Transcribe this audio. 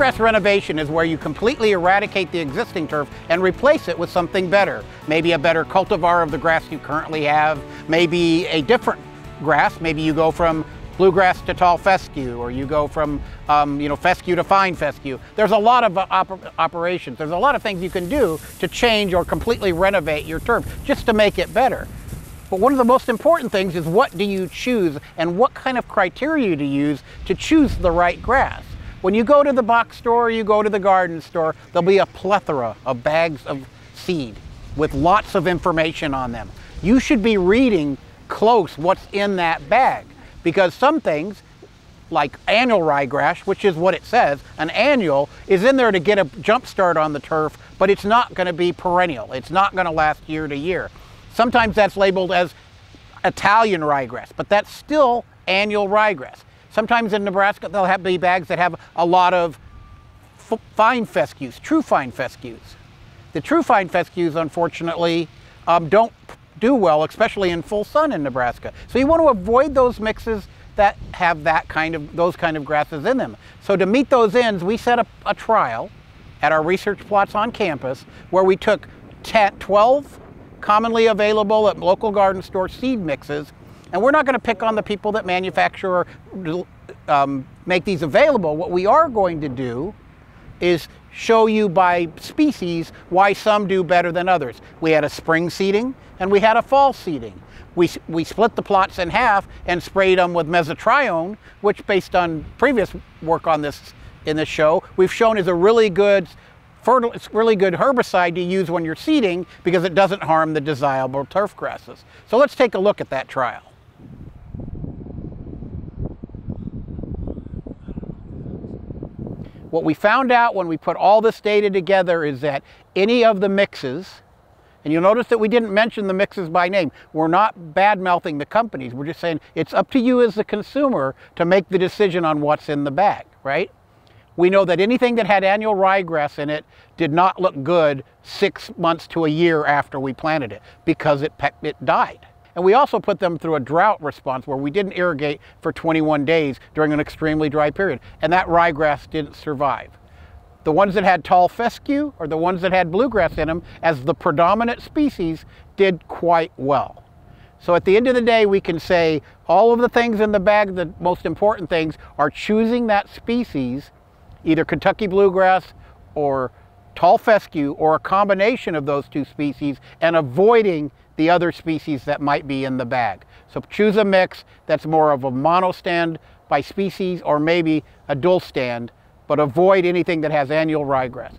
Turfgrass renovation is where you completely eradicate the existing turf and replace it with something better. Maybe a better cultivar of the grass you currently have, maybe a different grass. Maybe you go from bluegrass to tall fescue, or you go from um, you know fescue to fine fescue. There's a lot of uh, oper operations. There's a lot of things you can do to change or completely renovate your turf just to make it better. But one of the most important things is what do you choose and what kind of criteria to use to choose the right grass. When you go to the box store, or you go to the garden store, there'll be a plethora of bags of seed with lots of information on them. You should be reading close what's in that bag because some things like annual ryegrass, which is what it says, an annual is in there to get a jump start on the turf, but it's not going to be perennial. It's not going to last year to year. Sometimes that's labeled as Italian ryegrass, but that's still annual ryegrass. Sometimes in Nebraska, they'll have be bags that have a lot of fine fescues, true fine fescues. The true fine fescues, unfortunately, um, don't do well, especially in full sun in Nebraska. So you want to avoid those mixes that have that kind of those kind of grasses in them. So to meet those ends, we set up a trial at our research plots on campus where we took 10, 12 commonly available at local garden store seed mixes and we're not going to pick on the people that manufacture or um, make these available. What we are going to do is show you by species why some do better than others. We had a spring seeding and we had a fall seeding. We, we split the plots in half and sprayed them with mesotrione, which based on previous work on this in this show, we've shown is a really good fertile, it's really good herbicide to use when you're seeding because it doesn't harm the desirable turf grasses. So let's take a look at that trial. What we found out when we put all this data together is that any of the mixes, and you'll notice that we didn't mention the mixes by name. We're not bad-mouthing the companies. We're just saying it's up to you as the consumer to make the decision on what's in the bag, right? We know that anything that had annual ryegrass in it did not look good six months to a year after we planted it because it, it died. And we also put them through a drought response where we didn't irrigate for 21 days during an extremely dry period. And that ryegrass didn't survive. The ones that had tall fescue or the ones that had bluegrass in them as the predominant species did quite well. So at the end of the day, we can say all of the things in the bag, the most important things are choosing that species, either Kentucky bluegrass or tall fescue or a combination of those two species and avoiding the other species that might be in the bag. So choose a mix that's more of a monostand by species or maybe a dual stand, but avoid anything that has annual ryegrass.